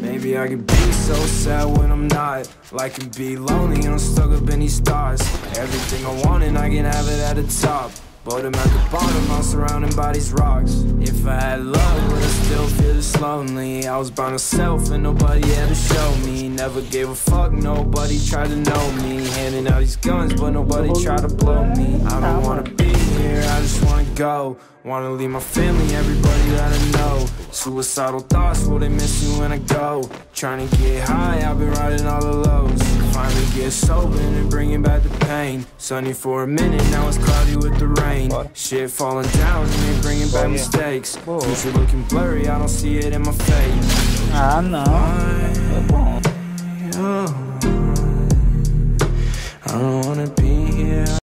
Maybe I could be so sad when I'm not. Like and be lonely and I'm stuck up in these stars. Everything I want and I can have it at the top. But I'm at the bottom, I'm surrounded by these rocks. If I had love, would I still feel this lonely? I was by myself and nobody ever showed me. Never gave a fuck, nobody tried to know me. Handing out these guns, but nobody tried to blow me. I don't wanna go. Wanna leave my family, everybody that I know. Suicidal thoughts, will they miss me when I go? Trying to get high, I've been riding all the lows. Finally get sober and bringing back the pain. Sunny for a minute, now it's cloudy with the rain. Shit falling down and bringing back mistakes. Future looking blurry, I don't see it in my face. Ah, não. É bom. I don't wanna be here.